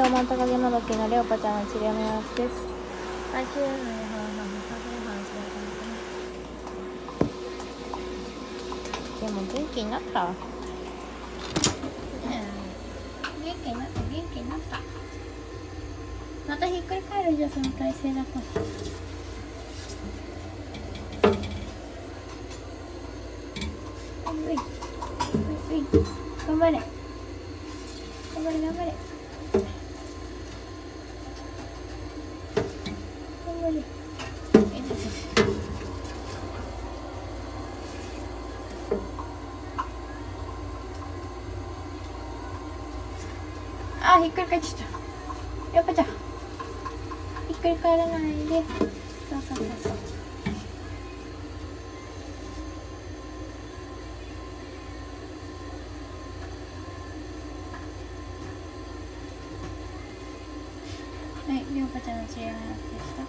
ヒョウモントカゲモドキのレオパちゃんの治療の様子です。毎週のはでも元気になった元気になった元気になった。またひっくり返るじゃんその体勢だと。ういういうい。頑張れ。頑張れ頑張れ。頑張れえいですあひっくり返っちゃった。やっぱじゃんひっくり返らないで。そうそうそうそう。はい、りょうかちゃんの治療のやつでした。